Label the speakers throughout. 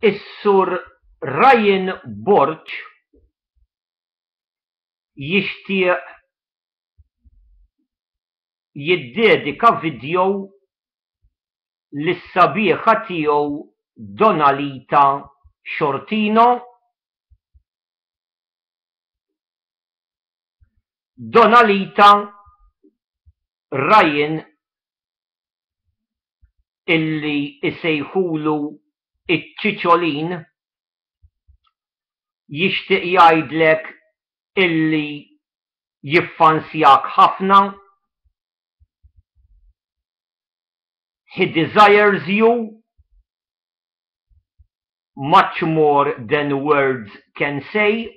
Speaker 1: Is-Sur Ryan Borg jixtieq jiddedika vidjo lis-sabiħa tiegħu Donalita Sciortino. Donalita Ryan illi jsejħulu ċ-ċiċolin jixtieq jgħidlek illi jiffansjak ħafna He desires you much more than words can say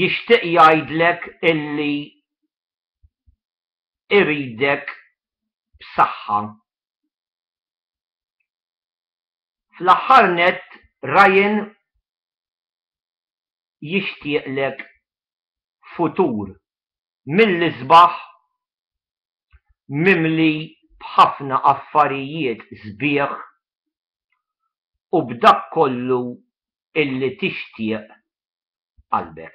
Speaker 1: jixtieq jgħidlek illi iridek b'saħħa. Fl-aħħar nett Ryan jixtieqlek futur mill-isbaħ mimli b'ħafna affarijiet sbieħ u b'dak kollu illi tixtieq qalbek.